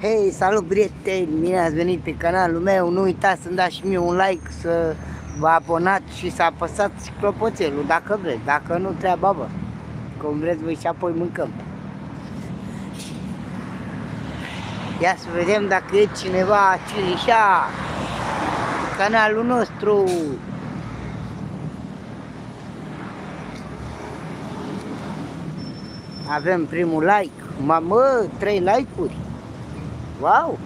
Hei, salut prieteni, bine ați venit pe canalul meu, nu uitați să-mi dați și mie un like, să vă abonați și să apăsați clopoțelul dacă vreți, dacă nu treaba vă, cum vreți voi și apoi mâncăm. Ia să vedem dacă e cineva cirișa canalul nostru. Avem primul like, mamă, trei like-uri. Wow!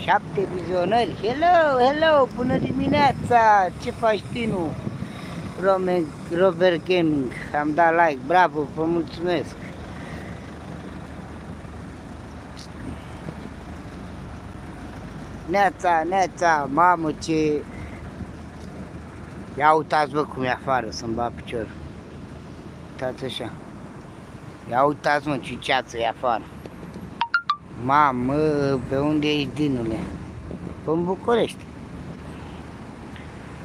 Șapte vizionări. Hello, hello, bună dimineața! Ce faci, Tinu? Robert Gaming, am dat like, bravo, vă mulțumesc! Neața, neața, mamă ce... Ia uitați-vă cum e afară să-mi bat piciorul. Uitați așa. Ia uitați-mă ce ceață e afară. Mamă, pe unde ești, dinule? În București.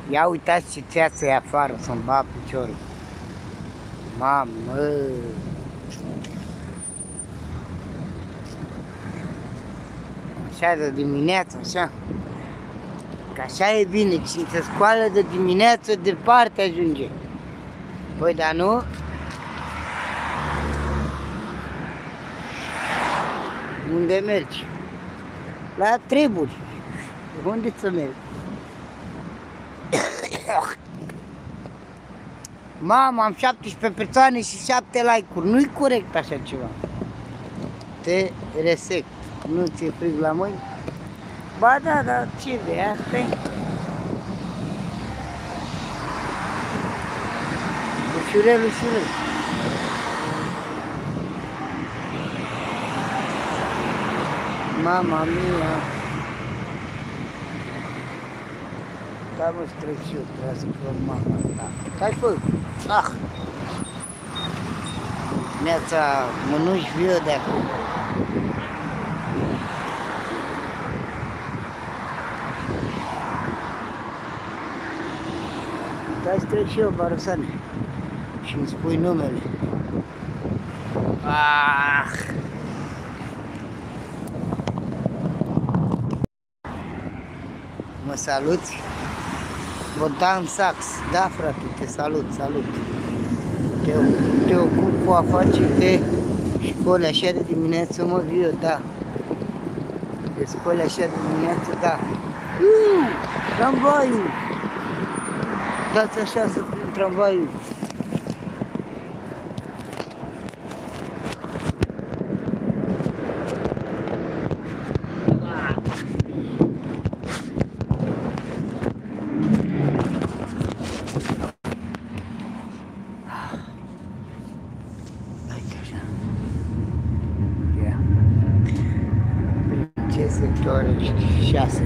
Ia uitați ce ceață e afară să-mi bat piciorul. Mamă! Așa de dimineață, așa. Că așa e bine, cine se scoală de dimineață, departe ajunge. Păi, dar nu? Unde mergi? La treburi. Unde să mergi? Mama, am 17 persoane și 7 like-uri. Nu-i corect așa ceva. Te resect. Nu ți-e frig la mâini? Ba da, da, ce de asta -i? Ușurel, ușurel. Mama mia! Da, mă, străciu, trebuie să văd mama ta. Ce-ai făcut? Ah! Neața, mănuși viu de acum. Stai străci și eu, Barosane, și îmi spui numele. Ah! Mă saluți? Bogdan Sax, da frate, te salut, salut. Te, te ocup cu afaceri de școli așa de dimineață, mă, viu, da. De școli așa de dimineață, da. Uuu, tramvaiul! Dați așa să prind tramvaiul. Ce sectoare 6.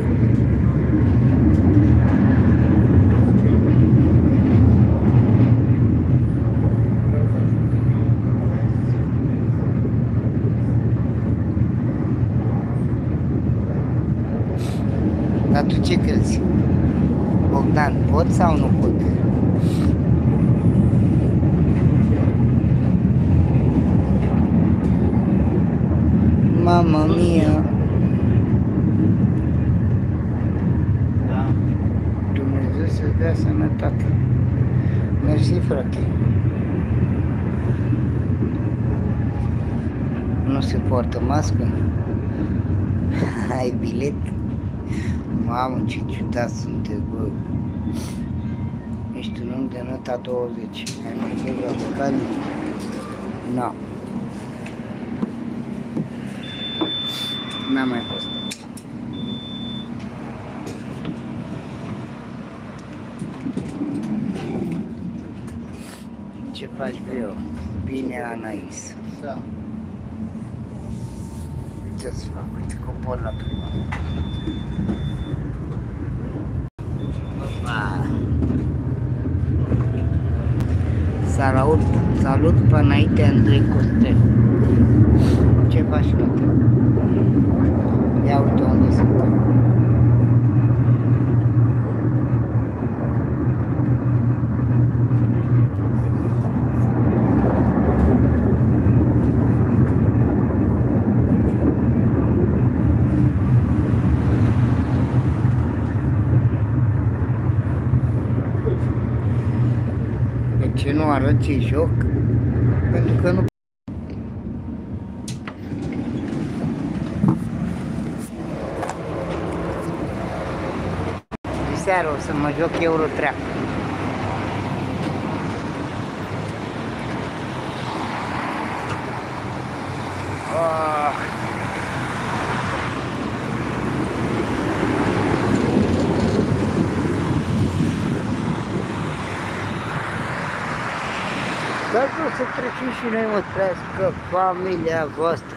Dar tu ce crezi? Bogdan, pot sau nu pot? Mamma mia! Dea sănătate. Mersi, frate. Nu se poartă mască? Ai bilet? Mamă, ce ciudat sunteți, bă. Ești un om de nota 20. Ai mai fost la mâncare? Nu. N-am mai fost. Ce faci, Beo? Bine, Anais. Da. Ce-ți fac? Uite, copor la prima. Ah. Salut, salut pe înainte Andrei Costel. Ce faci, frate? Ia uite unde suntem. arăt ce joc, pentru că nu seară o să mă joc Euro Dar o să trecem și noi mă trească familia voastră.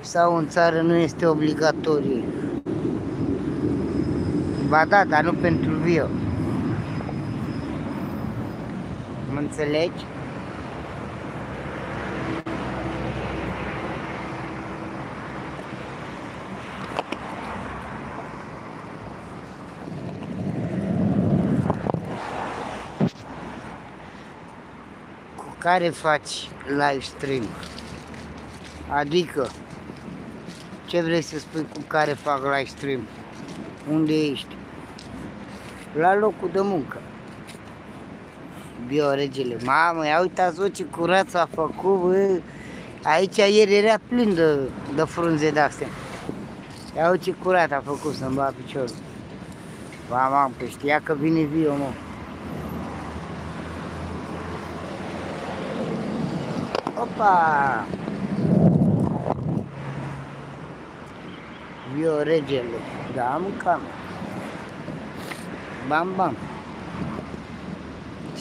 Sau în țară nu este obligatoriu. Ba da, dar nu pentru vio. Mă înțelegi? Cu care faci live stream? Adică, ce vrei să spui cu care fac live stream? Unde ești? La locul de muncă. Bioregele. Mamă, ia uitați ce curat s-a făcut, bă. Aici ieri era plin de, de frunze de-astea. Ia uite ce curat a făcut să-mi bat piciorul. Ba, mamă, că știa că vine viu, mă. Opa! Vio regele. Da, am cam. Bam, bam.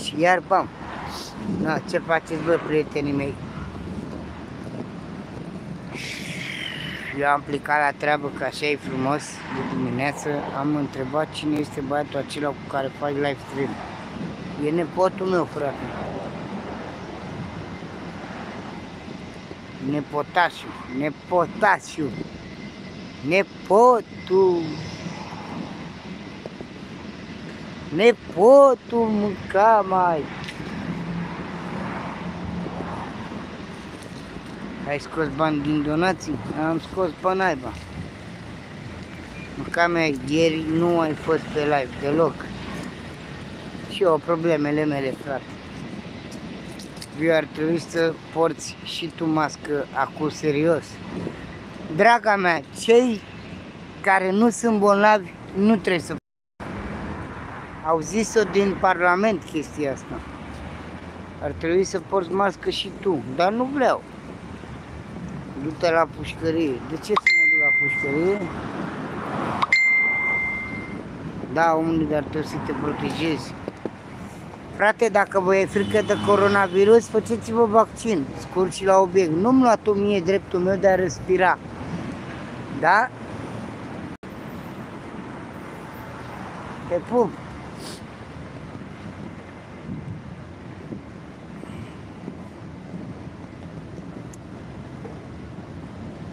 Și iar bam. Na, ce faceți, bă, prietenii mei? Eu am plecat la treabă, că așa e frumos, de dimineață. Am întrebat cine este băiatul acela cu care faci live stream. E nepotul meu, frate. Nepotasiu, nepotasiu. Nepotul. Nepotul mânca mai. Ai scos bani din donații? Am scos pe naiba. Mânca mea, ieri nu ai fost pe live deloc. Și eu, problemele mele, frate. Eu ar trebui să porți și tu mască acum serios. Draga mea, cei care nu sunt bolnavi nu trebuie să au zis-o din Parlament chestia asta. Ar trebui să porți mască și tu, dar nu vreau. Du-te la pușcărie. De ce să mă duc la pușcărie? Da, omule, dar trebuie să te protejezi. Frate, dacă vă e frică de coronavirus, faceți-vă vaccin, scurt și la obiect. Nu-mi luat-o mie dreptul meu de a respira. Da? Te pup!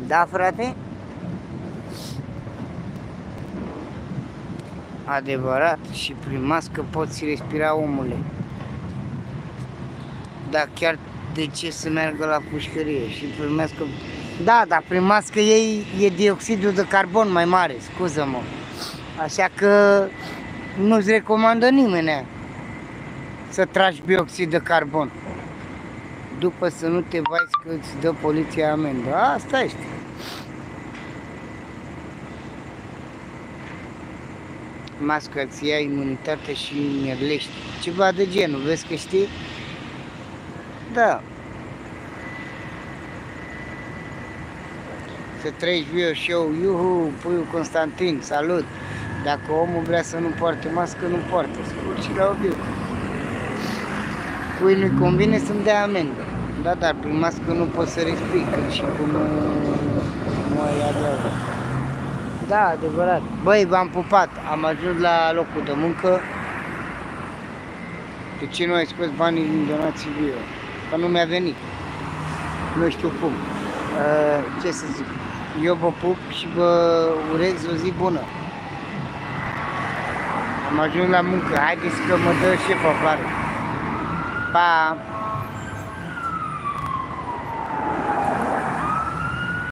Da, frate? Adevărat, și prin mască poți respira omule. Dar chiar de ce să meargă la pușcărie și prin mască... Da, dar prin mască ei e dioxidul de carbon mai mare, scuză-mă. Așa că nu-ți recomandă nimeni să tragi bioxid de carbon. După să nu te vai că îți dă poliția amendă. Asta este. Masca îți ia imunitate și merlești. Ceva de genul, vezi că știi? Da. Să trăiești viu și eu, iuhu, puiul Constantin, salut! Dacă omul vrea să nu poarte mască, nu poartă, scurt și la obiect. Cui nu-i convine să-mi dea amendă. Da, dar prin mască nu poți să respiri, și cum nu, nu ai adevărat. Da, adevărat. Băi, v-am pupat. Am ajuns la locul de muncă. De ce nu ai scos banii din donații bio? Că nu mi-a venit. Nu știu cum. Uh, ce să zic? Eu vă pup și vă urez o zi bună. Am ajuns la muncă. Haideți că mă dă șef afară. Pa!